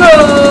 go!